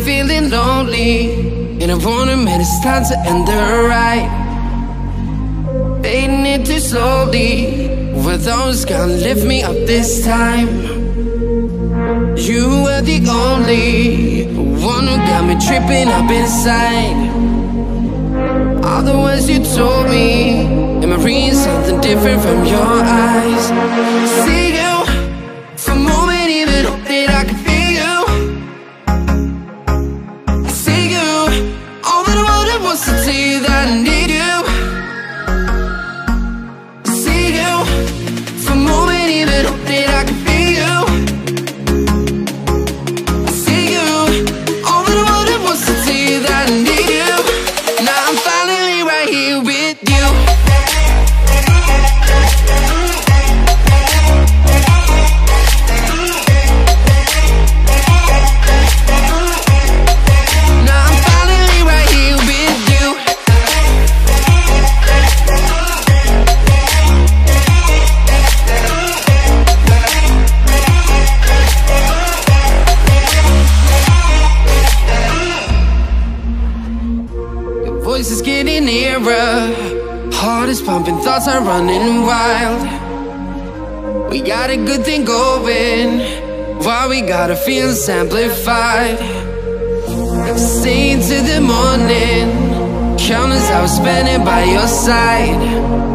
feeling lonely. And I wanna admit it's time to end the ride. Fading it too slowly. Were those gonna lift me up this time? You were the only one who got me tripping up inside. All the words you told me Am I reading something different from your eyes? See you nearer Heart is pumping, thoughts are running wild. We got a good thing going. Why we gotta feel amplified. Staying to the morning. Countless hours spending by your side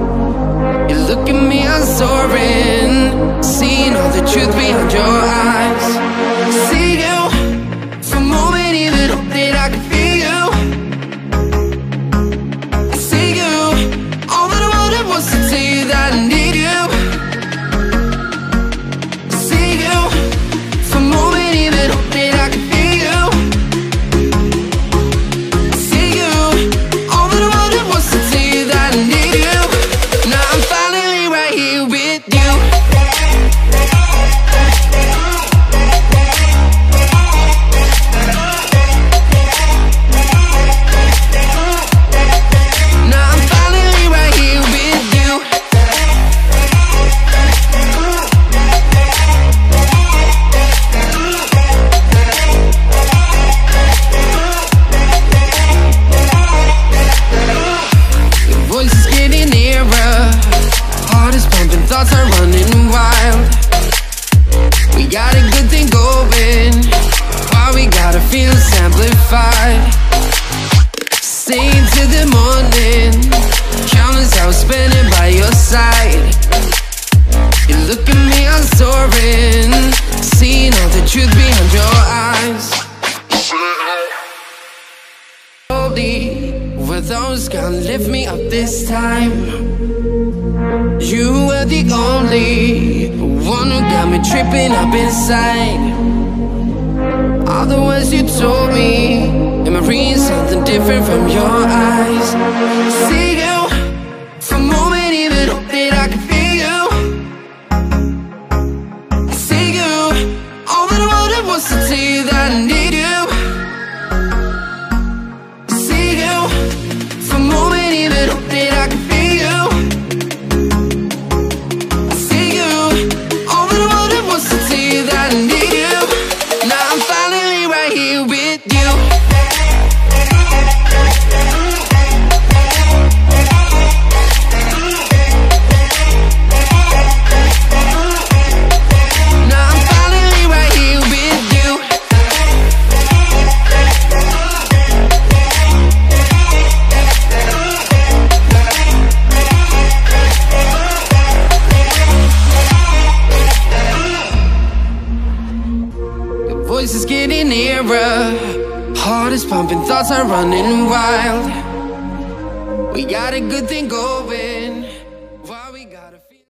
are running wild. We got a good thing going. Why we gotta feel amplified Staying to the morning. Countless hours spending by your side. You look at me, I'm soaring. Seeing all the truth behind your eyes. Slowly, were those gonna lift me up this time? You were the only one who got me tripping up inside. All the words you told me, am I reading something different from your eyes? See you nearer. Heart is pumping, thoughts are running wild. We got a good thing going.